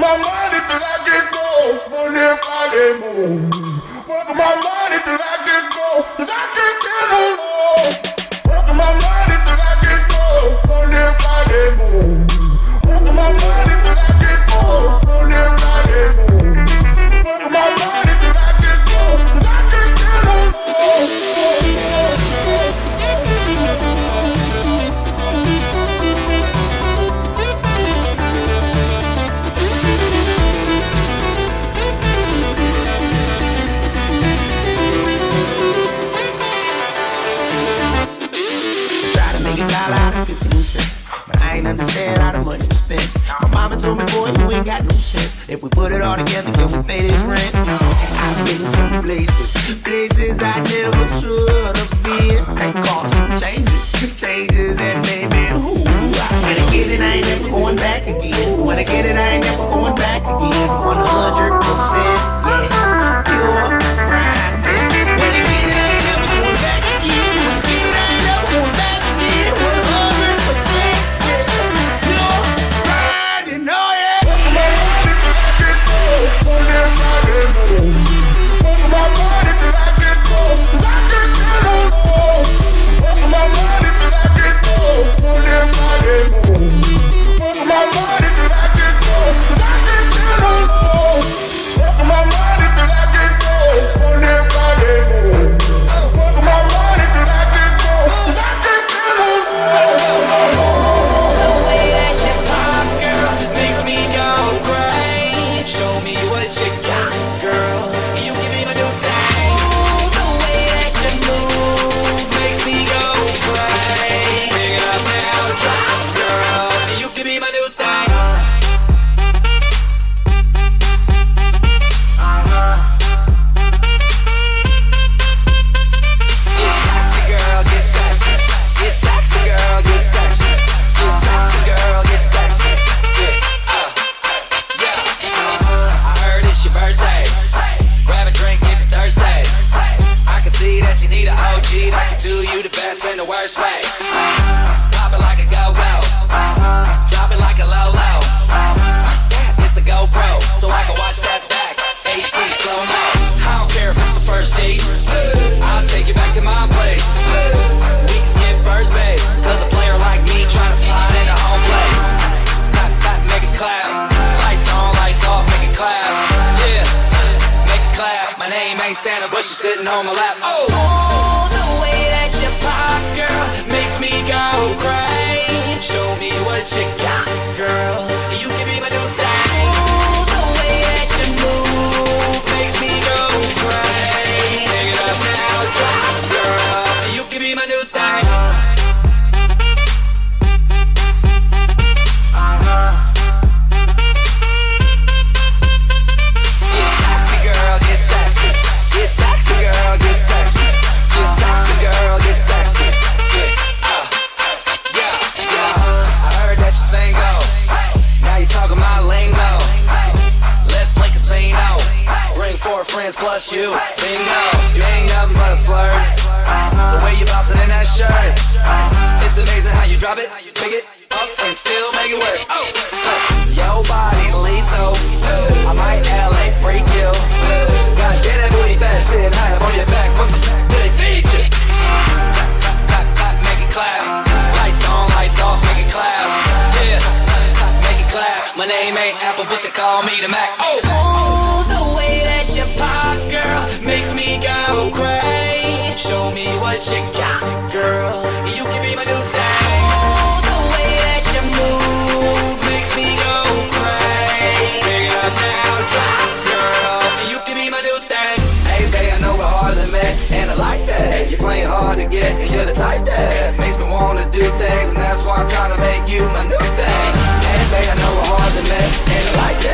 my money till I get go. Mo lè falẹ̀ mò ń. Work my money till I get go. Cause I can't get no more. Work my money till I get go. Mo lè falẹ̀ mò ń. Work my money till I get go. Mo lè falẹ̀ mò. Twenty dollar out of fifteen cents. But I ain't understand how the money was spent. My mama told me, boy, you ain't got no sense. If we put it all together, can we pay this rent? I've been some places, places I never should have been. That caused some changes, changes that made me who I When I get it, I ain't never going back again. When I get it, I ain't never going back again. on my lap. Oh, oh the way that you pop, girl, makes me go crazy. Show me what you got, girl. You It's amazing how you drop it, pick it up, and still make it work. Oh. Yo, body lethal. I might LA freak you. God damn that booty fast. sitting high on your back. What the did they feed you? Make it clap. Lights on, lights off, make it clap. Yeah, make it clap. My name ain't Apple, but they call me the Mac. Oh, oh the way that you pop, girl, makes me go crazy. Show me what you got, girl. You can be my new bad Makes me wanna do things And that's why I'm trying to make you my new thing. And babe, I know we're hard to met And I like that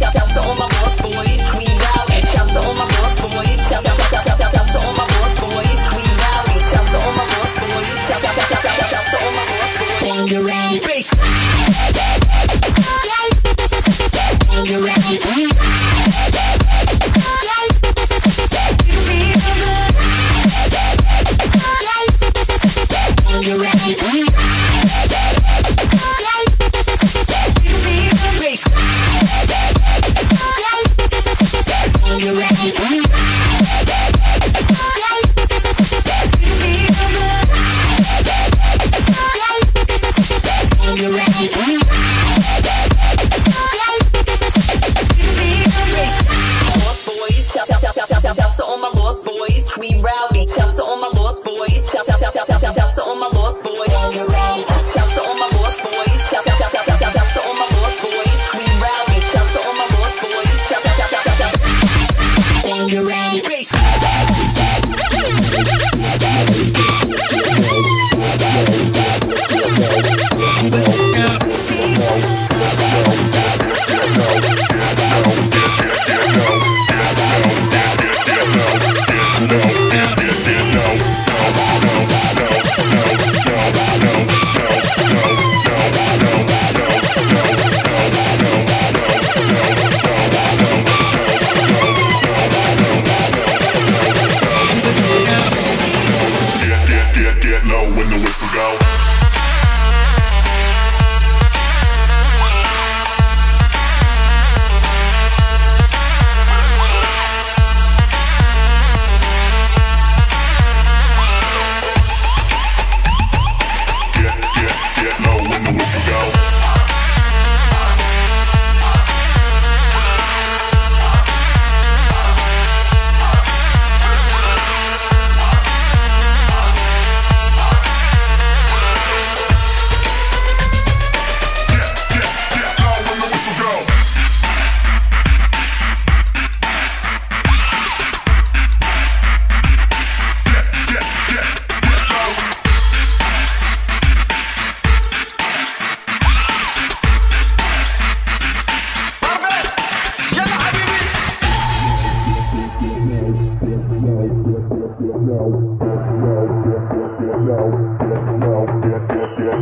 Chẳng.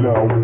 know